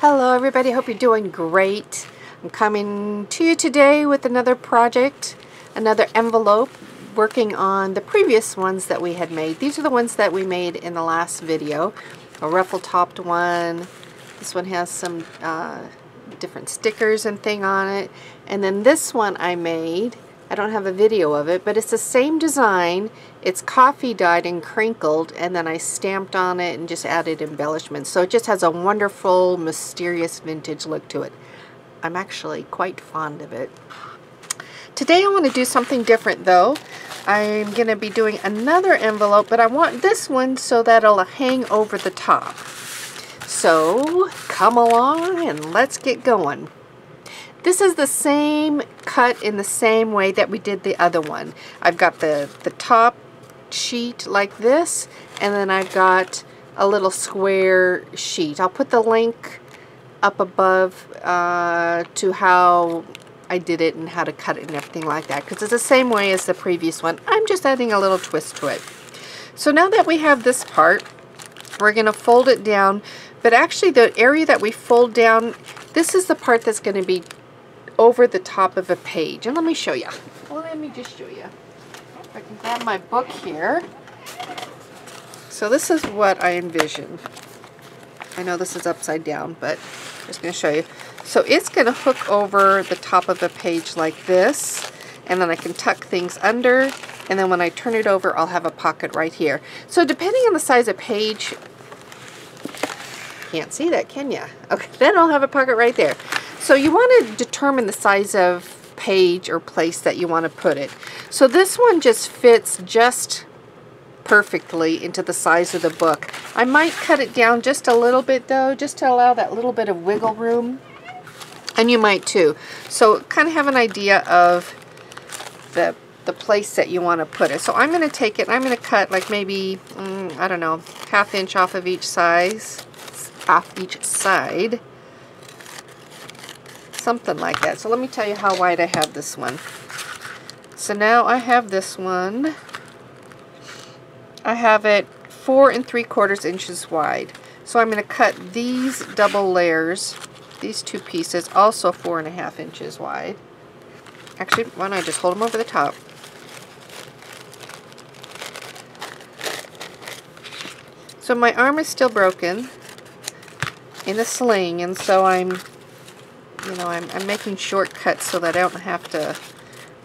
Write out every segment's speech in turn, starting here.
Hello everybody, hope you're doing great. I'm coming to you today with another project, another envelope, working on the previous ones that we had made. These are the ones that we made in the last video. A ruffle topped one, this one has some uh, different stickers and thing on it, and then this one I made I don't have a video of it, but it's the same design. It's coffee dyed and crinkled, and then I stamped on it and just added embellishments. So it just has a wonderful, mysterious vintage look to it. I'm actually quite fond of it. Today I want to do something different though. I'm going to be doing another envelope, but I want this one so that it'll hang over the top. So come along and let's get going. This is the same cut in the same way that we did the other one. I've got the, the top sheet like this, and then I've got a little square sheet. I'll put the link up above uh, to how I did it and how to cut it and everything like that because it's the same way as the previous one. I'm just adding a little twist to it. So now that we have this part, we're going to fold it down, but actually the area that we fold down, this is the part that's going to be over the top of a page. And let me show you. Well, let me just show you. If I can grab my book here. So this is what I envision. I know this is upside down, but I'm just going to show you. So it's going to hook over the top of a page like this. And then I can tuck things under. And then when I turn it over, I'll have a pocket right here. So depending on the size of page, can't see that, can you? Okay, then I'll have a pocket right there. So you want to determine the size of page or place that you want to put it. So this one just fits just perfectly into the size of the book. I might cut it down just a little bit though, just to allow that little bit of wiggle room. And you might too. So kind of have an idea of the the place that you want to put it. So I'm going to take it I'm going to cut like maybe, mm, I don't know, half inch off of each size, off each side something like that. So let me tell you how wide I have this one. So now I have this one. I have it four and three quarters inches wide. So I'm going to cut these double layers, these two pieces, also four and a half inches wide. Actually, why don't I just hold them over the top. So my arm is still broken in the sling, and so I'm you know, I'm, I'm making shortcuts so that I don't have to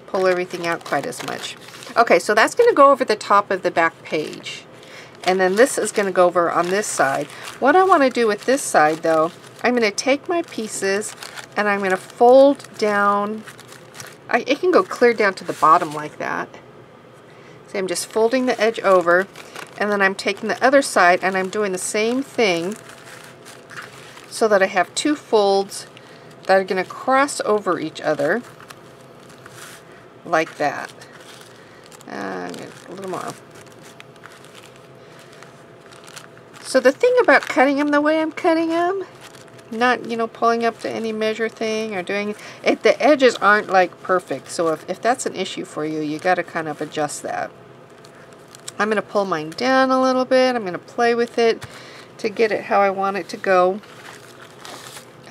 pull everything out quite as much. Okay, so that's going to go over the top of the back page. And then this is going to go over on this side. What I want to do with this side, though, I'm going to take my pieces and I'm going to fold down. I, it can go clear down to the bottom like that. See, I'm just folding the edge over, and then I'm taking the other side and I'm doing the same thing so that I have two folds that are going to cross over each other like that. Uh, a little more. So the thing about cutting them the way I'm cutting them, not, you know, pulling up to any measure thing or doing it, the edges aren't like perfect. So if, if that's an issue for you, you got to kind of adjust that. I'm going to pull mine down a little bit. I'm going to play with it to get it how I want it to go.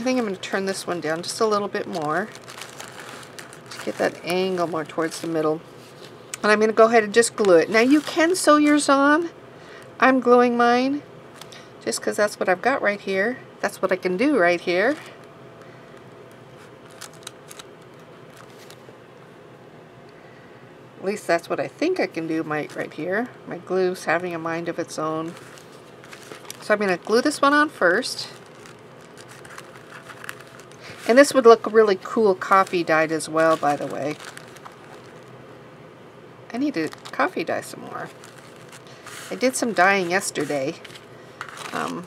I think I'm going to turn this one down just a little bit more to get that angle more towards the middle. And I'm going to go ahead and just glue it. Now you can sew yours on. I'm gluing mine just because that's what I've got right here. That's what I can do right here. At least that's what I think I can do my, right here. My glue's having a mind of its own. So I'm going to glue this one on first. And this would look really cool coffee dyed as well, by the way. I need to coffee dye some more. I did some dyeing yesterday. Um,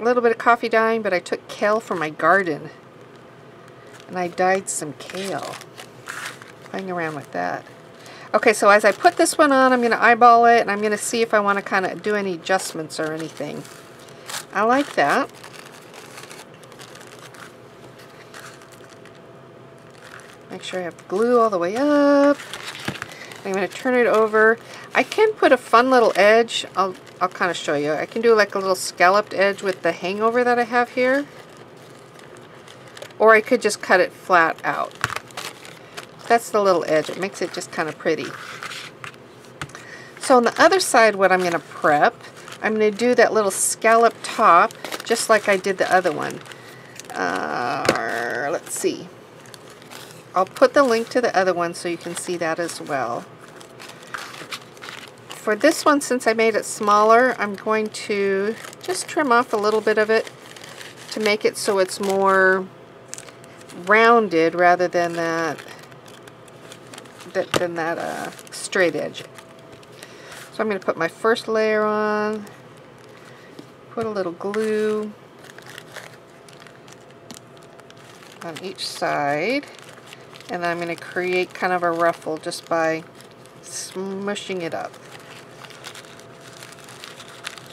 a little bit of coffee dyeing, but I took kale from my garden. And I dyed some kale. Playing around with that. Okay, so as I put this one on, I'm going to eyeball it, and I'm going to see if I want to kind of do any adjustments or anything. I like that. Make sure I have glue all the way up. I'm going to turn it over. I can put a fun little edge. I'll, I'll kind of show you. I can do like a little scalloped edge with the hangover that I have here. Or I could just cut it flat out. That's the little edge. It makes it just kind of pretty. So on the other side, what I'm going to prep, I'm going to do that little scallop top, just like I did the other one. Uh, let's see. I'll put the link to the other one so you can see that as well. For this one, since I made it smaller, I'm going to just trim off a little bit of it to make it so it's more rounded rather than that than that uh, straight edge. So I'm going to put my first layer on, put a little glue on each side, and I'm going to create kind of a ruffle just by smushing it up.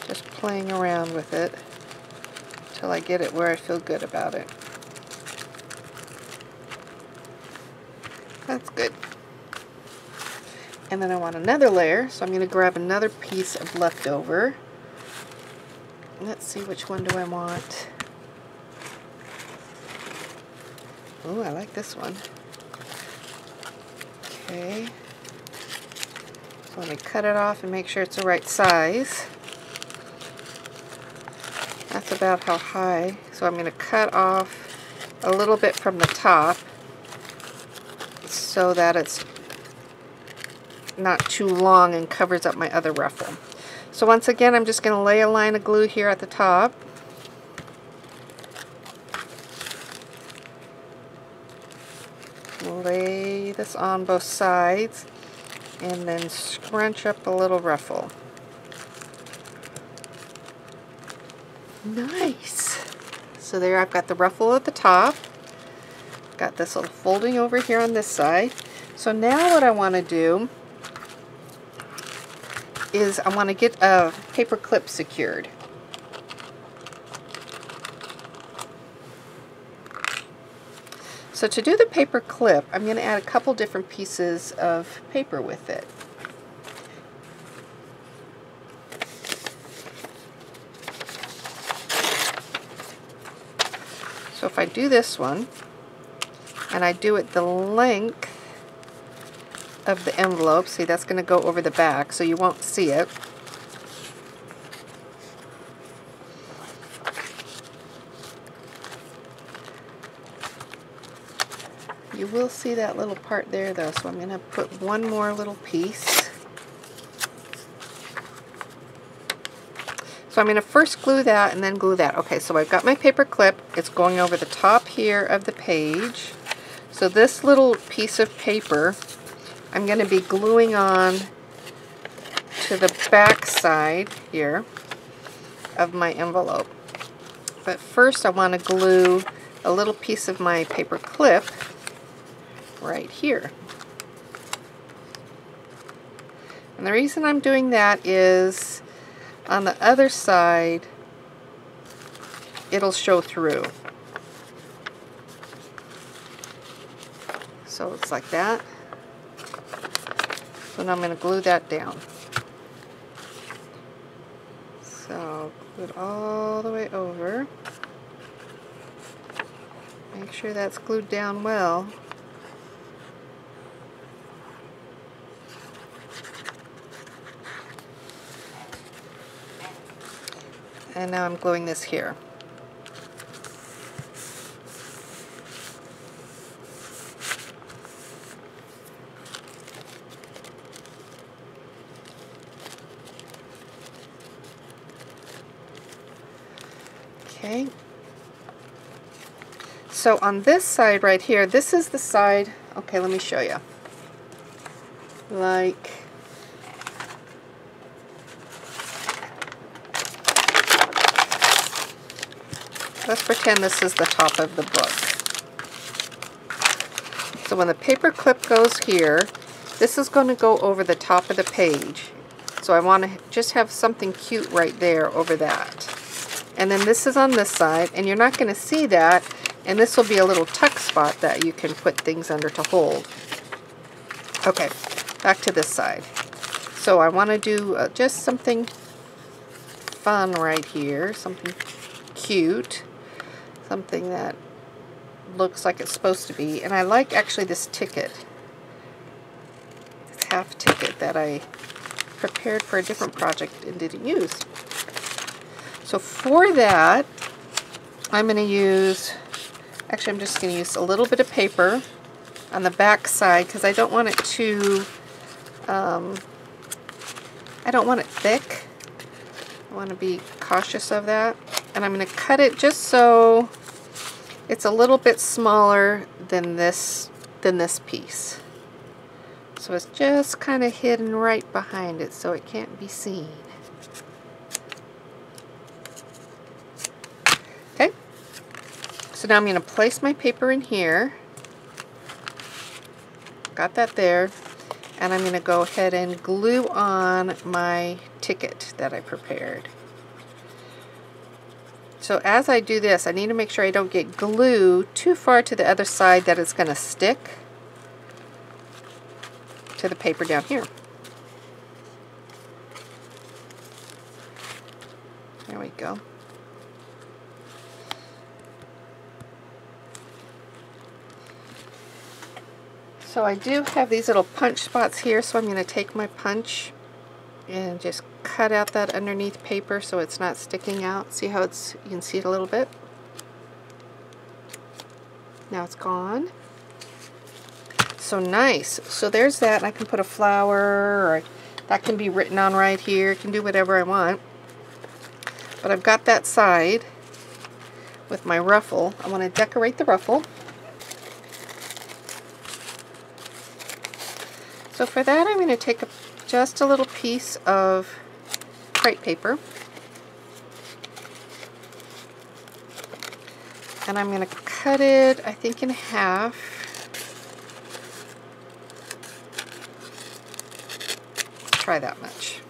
Just playing around with it until I get it where I feel good about it. That's good. And then I want another layer, so I'm going to grab another piece of leftover. Let's see, which one do I want? Oh, I like this one. Okay. So let me cut it off and make sure it's the right size. That's about how high. So I'm going to cut off a little bit from the top so that it's not too long and covers up my other ruffle. So once again, I'm just going to lay a line of glue here at the top. On both sides and then scrunch up a little ruffle. Nice. So there I've got the ruffle at the top. Got this little folding over here on this side. So now what I want to do is I want to get a paper clip secured. So to do the paper clip, I'm going to add a couple different pieces of paper with it. So if I do this one, and I do it the length of the envelope. See, that's going to go over the back, so you won't see it. You will see that little part there though, so I'm going to put one more little piece. So I'm going to first glue that and then glue that. Okay, so I've got my paper clip. It's going over the top here of the page. So this little piece of paper I'm going to be gluing on to the back side here of my envelope. But first I want to glue a little piece of my paper clip right here. And the reason I'm doing that is on the other side it'll show through. So it's like that. So now I'm going to glue that down. So glue it all the way over. Make sure that's glued down well. And now I'm gluing this here. Okay. So on this side right here, this is the side, okay, let me show you. Like, let's pretend this is the top of the book. So when the paper clip goes here, this is going to go over the top of the page. So I want to just have something cute right there over that. And then this is on this side, and you're not going to see that, and this will be a little tuck spot that you can put things under to hold. Okay, back to this side. So I want to do uh, just something fun right here, something cute, something that looks like it's supposed to be. And I like actually this ticket, this half ticket that I prepared for a different project and didn't use. So for that, I'm going to use, actually I'm just going to use a little bit of paper on the back side because I don't want it too, um, I don't want it thick. I want to be cautious of that. And I'm going to cut it just so it's a little bit smaller than this than this piece. So it's just kind of hidden right behind it so it can't be seen. Okay, so now I'm going to place my paper in here. Got that there. And I'm going to go ahead and glue on my ticket that I prepared. So as I do this, I need to make sure I don't get glue too far to the other side that it's going to stick to the paper down here. There we go. So I do have these little punch spots here, so I'm going to take my punch and just cut out that underneath paper so it's not sticking out. See how it's, you can see it a little bit? Now it's gone. So nice. So there's that. I can put a flower or that can be written on right here. I can do whatever I want. But I've got that side with my ruffle. I want to decorate the ruffle. So for that I'm going to take a, just a little piece of crepe paper. And I'm going to cut it, I think, in half. try that much.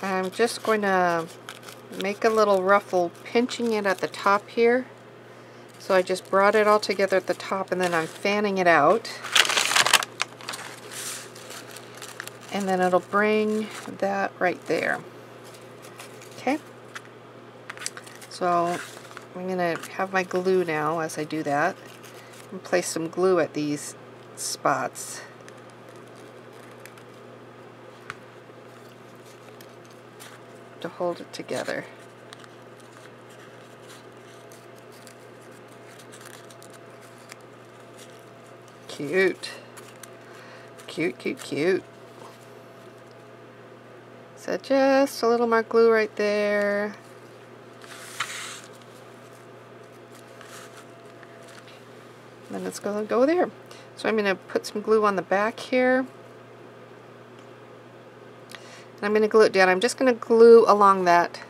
I'm just going to make a little ruffle pinching it at the top here. So I just brought it all together at the top and then I'm fanning it out. And then it'll bring that right there. Okay. So I'm going to have my glue now as I do that. And place some glue at these spots. to hold it together. Cute. Cute, cute, cute. So just a little more glue right there. Then it's going to go there. So I'm going to put some glue on the back here. And I'm going to glue it down. I'm just going to glue along that,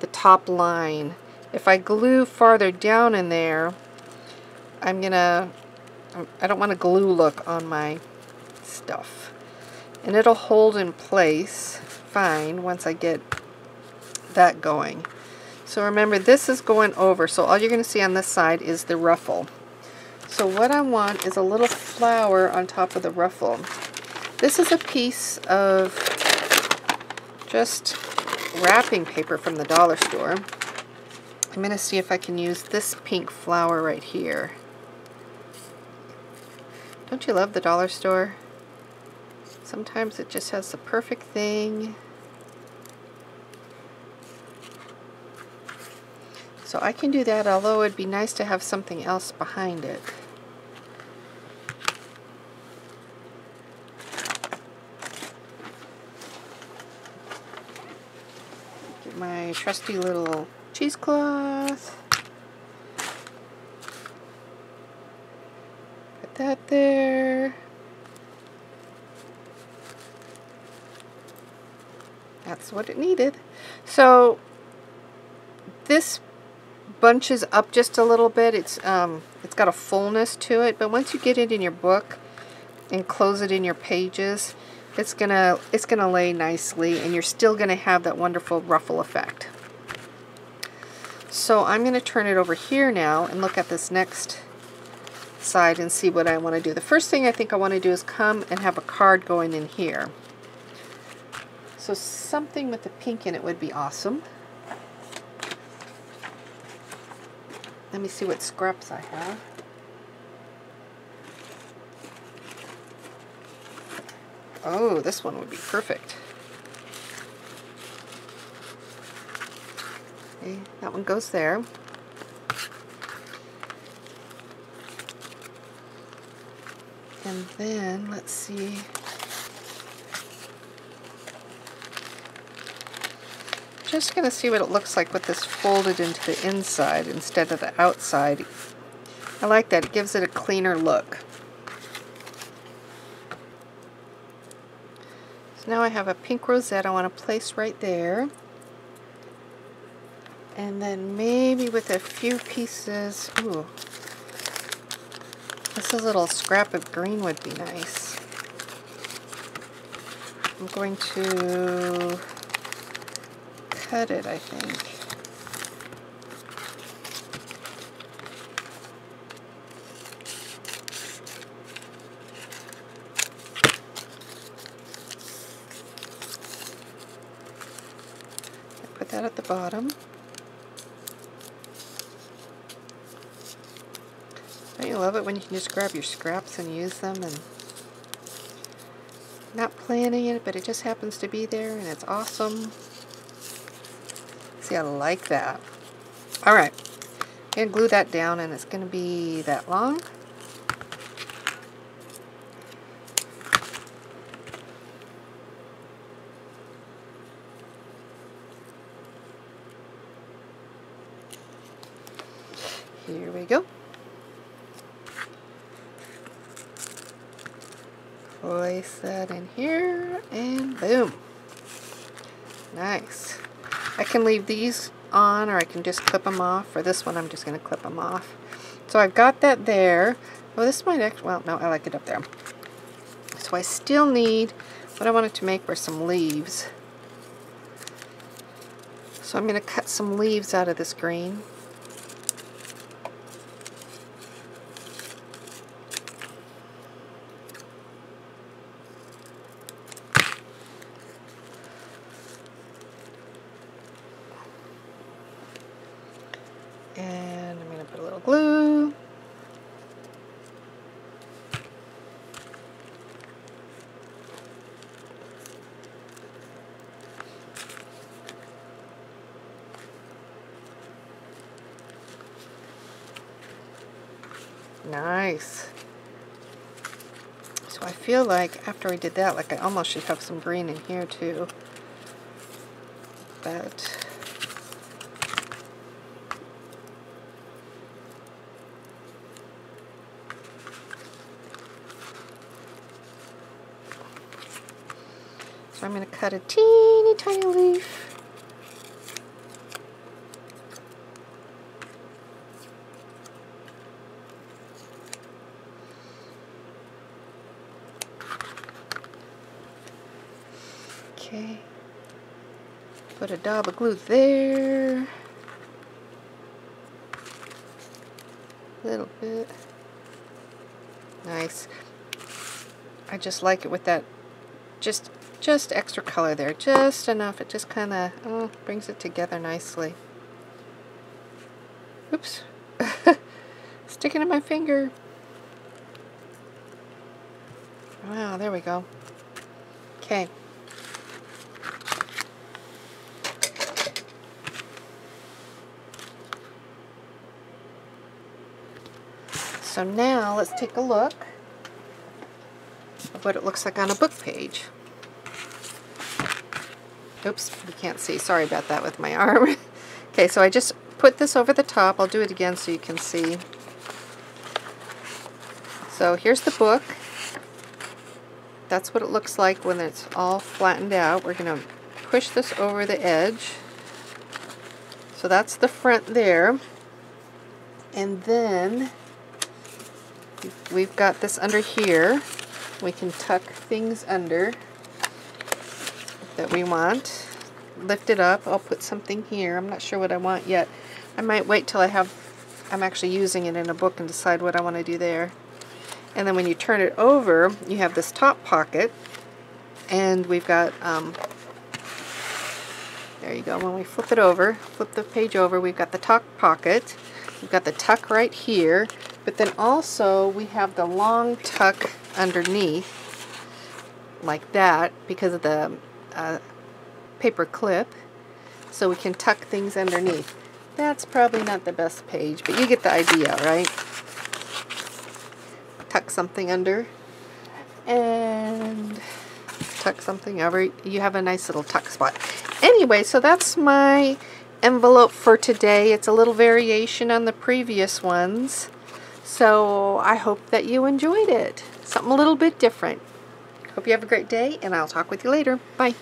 the top line. If I glue farther down in there, I'm going to, I don't want a glue look on my stuff. And it'll hold in place fine once I get that going. So remember, this is going over, so all you're going to see on this side is the ruffle. So what I want is a little flower on top of the ruffle. This is a piece of just wrapping paper from the dollar store. I'm going to see if I can use this pink flower right here. Don't you love the dollar store? Sometimes it just has the perfect thing. So I can do that, although it'd be nice to have something else behind it. Get my trusty little cheesecloth. Put that there. That's what it needed. So this bunches up just a little bit. It's um, it's got a fullness to it, but once you get it in your book and close it in your pages, it's gonna it's gonna lay nicely and you're still gonna have that wonderful ruffle effect. So I'm gonna turn it over here now and look at this next side and see what I want to do. The first thing I think I want to do is come and have a card going in here. So something with the pink in it would be awesome. Let me see what scraps I have. Oh, this one would be perfect. Okay, that one goes there. And then, let's see. Just going to see what it looks like with this folded into the inside instead of the outside. I like that. It gives it a cleaner look. So now I have a pink rosette I want to place right there. And then maybe with a few pieces, ooh, this little scrap of green would be nice. I'm going to cut it, I think. Put that at the bottom. Don't you love it when you can just grab your scraps and use them and not planning it, but it just happens to be there and it's awesome. See, I like that. All right, I'm gonna glue that down and it's gonna be that long. Here we go. Place that in here and boom. Nice. I can leave these on or I can just clip them off. For this one I'm just going to clip them off. So I've got that there. Oh, this might actually, well, no, I like it up there. So I still need, what I wanted to make were some leaves. So I'm going to cut some leaves out of this green. And I'm going to put a little glue. Nice. So I feel like after I did that, like I almost should have some green in here too. But So I'm going to cut a teeny tiny leaf. Okay. Put a dab of glue there. A little bit. Nice. I just like it with that just just extra color there, just enough. It just kind of oh, brings it together nicely. Oops. Sticking in my finger. Wow, there we go. Okay. So now let's take a look of what it looks like on a book page. Oops, you can't see. Sorry about that with my arm. okay, so I just put this over the top. I'll do it again so you can see. So here's the book. That's what it looks like when it's all flattened out. We're going to push this over the edge. So that's the front there. And then we've got this under here. We can tuck things under that we want. Lift it up. I'll put something here. I'm not sure what I want yet. I might wait till I have I'm actually using it in a book and decide what I want to do there. And then when you turn it over, you have this top pocket, and we've got, um, there you go, when we flip it over, flip the page over, we've got the top pocket, we've got the tuck right here, but then also we have the long tuck underneath, like that, because of the uh, paper clip, so we can tuck things underneath. That's probably not the best page, but you get the idea, right? Tuck something under, and tuck something over. You have a nice little tuck spot. Anyway, so that's my envelope for today. It's a little variation on the previous ones. So I hope that you enjoyed it. Something a little bit different. Hope you have a great day, and I'll talk with you later. Bye.